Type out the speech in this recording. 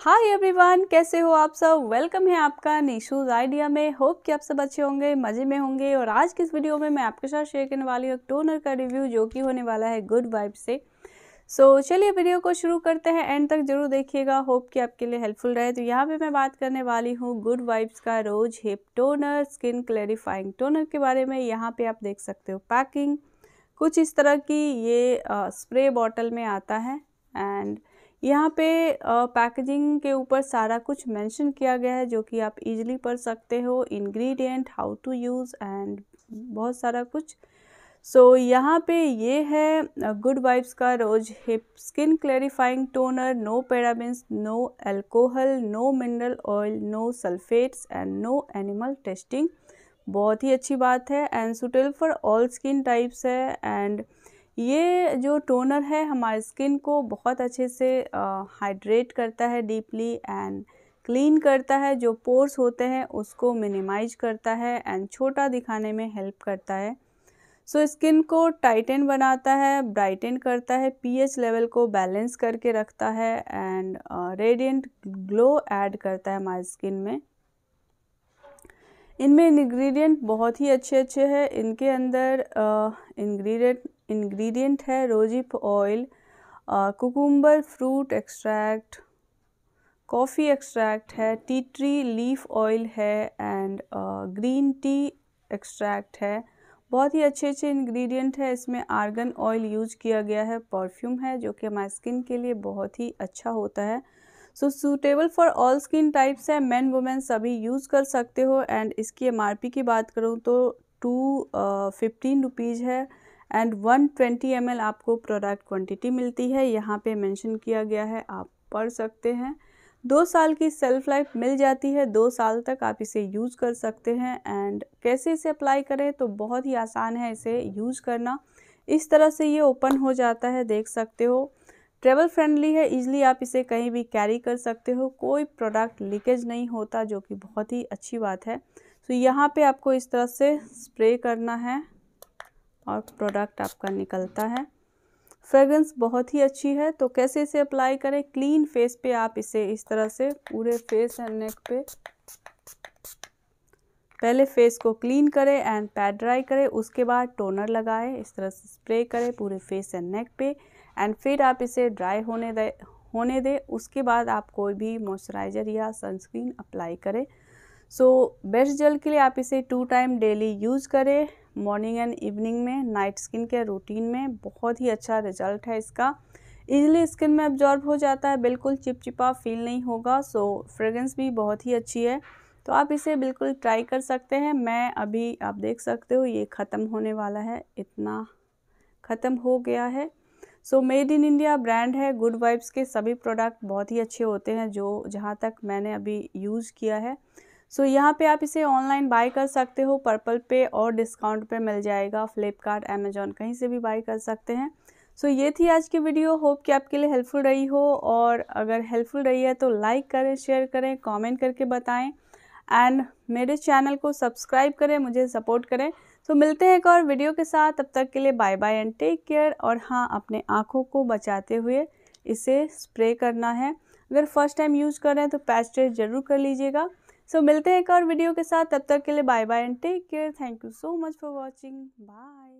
Hi everyone कैसे हो आप सब? वेलकम है आपका निशूज आइडिया में। होप कि आप सब अच्छे होंगे मज़े में होंगे और आज की इस वीडियो में मैं आपके साथ शेयर करने वाली हूँ टोनर का रिव्यू जो कि होने वाला है गुड वाइब से। सो so, चलिए वीडियो को शुरू करते हैं। एंड तक ज़रूर देखिएगा। होप कि आपके लिए हेल्पफुल रहे। तो यहाँ पे मैं बात करने वाली हूँ गुड वाइब्स का rose hip toner skin clarifying toner के बारे में। यहाँ पे आप देख सकते हो पैकिंग कुछ इस तरह की ये स्प्रे बॉटल में आता है। एंड यहाँ पे पैकेजिंग के ऊपर सारा कुछ मेंशन किया गया है जो कि आप इजीली पढ़ सकते हो। Ingredient how to use and बहुत सारा कुछ। सो so, यहाँ पे ये है गुड वाइब्स का rose hip skin clarifying toner no parabens no alcohol no mineral oil no sulphates and no animal testing बहुत ही अच्छी बात है and suitable for all skin types है एंड ये जो टोनर है हमारे स्किन को बहुत अच्छे से हाइड्रेट करता है डीपली एंड क्लीन करता है। जो पोर्स होते हैं उसको मिनिमाइज करता है एंड छोटा दिखाने में हेल्प करता है। सो so, स्किन को टाइटन बनाता है ब्राइटन करता है पीएच लेवल को बैलेंस करके रखता है एंड रेडिएंट ग्लो ऐड करता है हमारे स्किन में। इनमें इंग्रेडिएंट बहुत ही अच्छे अच्छे हैं। इनके अंदर इंग्रेडिएंट इंग्रेडिएंट है rosehip oil cucumber fruit extract coffee extract है टी ट्री लीफ ऑयल है एंड ग्रीन टी एक्सट्रैक्ट है। बहुत ही अच्छे अच्छे इंग्रेडिएंट है, इसमें आर्गन ऑयल यूज़ किया गया है परफ्यूम है, जो कि हमारे स्किन के लिए बहुत ही अच्छा होता है। So suitable for all skin types है मैन वुमेन सभी यूज़ कर सकते हो एंड इसकी एमआरपी की बात करूँ तो टू फिफ्टीन रुपीज़ है। एंड 120 ट्वेंटी आपको प्रोडक्ट क्वांटिटी मिलती है। यहाँ पे मेंशन किया गया है, आप पढ़ सकते हैं। दो साल की सेल्फ लाइफ मिल जाती है। दो साल तक आप इसे यूज़ कर सकते हैं। एंड कैसे इसे अप्लाई करें? तो बहुत ही आसान है इसे यूज़ करना। इस तरह से ये ओपन हो जाता है, देख सकते हो। ट्रेवल फ्रेंडली है इजली आप इसे कहीं भी कैरी कर सकते हो। कोई प्रोडक्ट लीकेज नहीं होता, जो कि बहुत ही अच्छी बात है। तो यहाँ पे आपको इस तरह से स्प्रे करना है। और प्रोडक्ट आपका निकलता है। फ्रेगरेंस बहुत ही अच्छी है तो कैसे इसे अप्लाई करें? क्लीन फेस पे आप इसे इस तरह से पूरे फेस एंड नेक पे पहले फेस को क्लीन करें एंड पैड ड्राई करें उसके बाद टोनर लगाएँ इस तरह से स्प्रे करें पूरे फेस एंड नेक पे एंड फिर आप इसे ड्राई होने दे होने दें उसके बाद आप कोई भी मॉइस्चराइज़र या सनस्क्रीन अप्लाई करें। सो so, बेस्ट जेल के लिए आप इसे टू टाइम डेली यूज़ करें। मॉर्निंग एंड इवनिंग में नाइट स्किन के रूटीन में बहुत ही अच्छा रिज़ल्ट है इसका। ईजिली स्किन में एब्जॉर्ब हो जाता है, बिल्कुल चिपचिपा फील नहीं होगा सो फ्रेगरेंस भी बहुत ही अच्छी है। तो आप इसे बिल्कुल ट्राई कर सकते हैं। मैं अभी, आप देख सकते हो, ये ख़त्म होने वाला है, इतना ख़त्म हो गया है। So made in India brand है गुड वाइब्स के सभी प्रोडक्ट बहुत ही अच्छे होते हैं, जो जहाँ तक मैंने अभी यूज़ किया है। सो so, यहाँ पे आप इसे ऑनलाइन बाय कर सकते हो। पर्पल पे और डिस्काउंट पे मिल जाएगा। फ्लिपकार्ट अमेजोन कहीं से भी बाय कर सकते हैं। सो so, ये थी आज की वीडियो होप कि आपके लिए हेल्पफुल रही हो और अगर हेल्पफुल रही है तो लाइक करें शेयर करें कमेंट करके बताएँ। एंड मेरे चैनल को सब्सक्राइब करें मुझे सपोर्ट करें। तो मिलते हैं एक और वीडियो के साथ। तब तक के लिए bye bye and take care और हाँ अपने आँखों को बचाते हुए इसे स्प्रे करना है। अगर फ़र्स्ट टाइम यूज़ कर रहे हैं तो पैच टेस्ट ज़रूर कर लीजिएगा। सो so, मिलते हैं एक और वीडियो के साथ। तब तक के लिए bye bye and take care thank you so much for watching bye